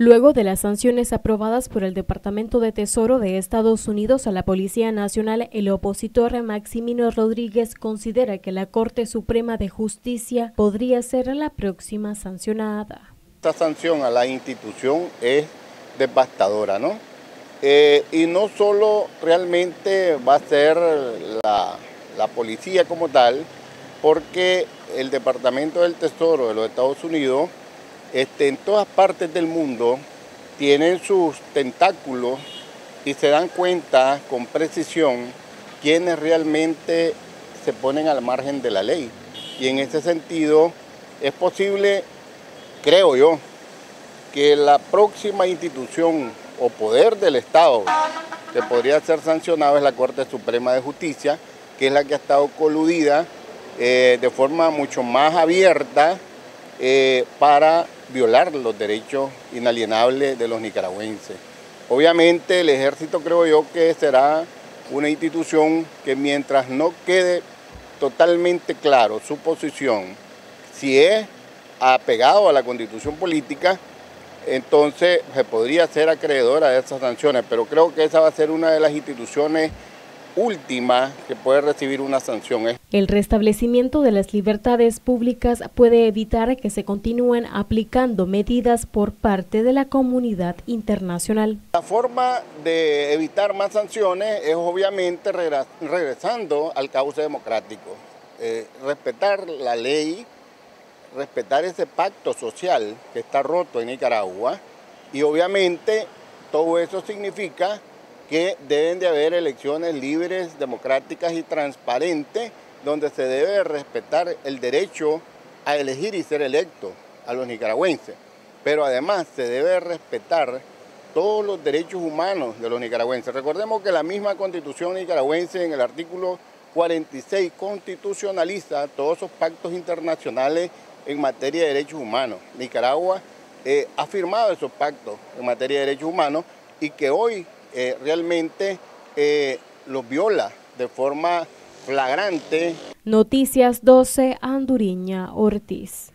Luego de las sanciones aprobadas por el Departamento de Tesoro de Estados Unidos a la Policía Nacional, el opositor Maximino Rodríguez considera que la Corte Suprema de Justicia podría ser la próxima sancionada. Esta sanción a la institución es devastadora, ¿no? Eh, y no solo realmente va a ser la, la policía como tal, porque el Departamento del Tesoro de los Estados Unidos este, en todas partes del mundo tienen sus tentáculos y se dan cuenta con precisión quiénes realmente se ponen al margen de la ley. Y en ese sentido es posible, creo yo, que la próxima institución o poder del Estado que podría ser sancionado es la Corte Suprema de Justicia, que es la que ha estado coludida eh, de forma mucho más abierta eh, para violar los derechos inalienables de los nicaragüenses. Obviamente el ejército creo yo que será una institución que mientras no quede totalmente claro su posición, si es apegado a la constitución política, entonces se podría ser acreedora de esas sanciones, pero creo que esa va a ser una de las instituciones última que puede recibir una sanción. El restablecimiento de las libertades públicas puede evitar que se continúen aplicando medidas por parte de la comunidad internacional. La forma de evitar más sanciones es obviamente regresando al cauce democrático, eh, respetar la ley, respetar ese pacto social que está roto en Nicaragua y obviamente todo eso significa que deben de haber elecciones libres, democráticas y transparentes, donde se debe respetar el derecho a elegir y ser electo a los nicaragüenses. Pero además se debe respetar todos los derechos humanos de los nicaragüenses. Recordemos que la misma constitución nicaragüense en el artículo 46 constitucionaliza todos esos pactos internacionales en materia de derechos humanos. Nicaragua eh, ha firmado esos pactos en materia de derechos humanos y que hoy eh, realmente eh, los viola de forma flagrante. Noticias 12, Anduriña Ortiz.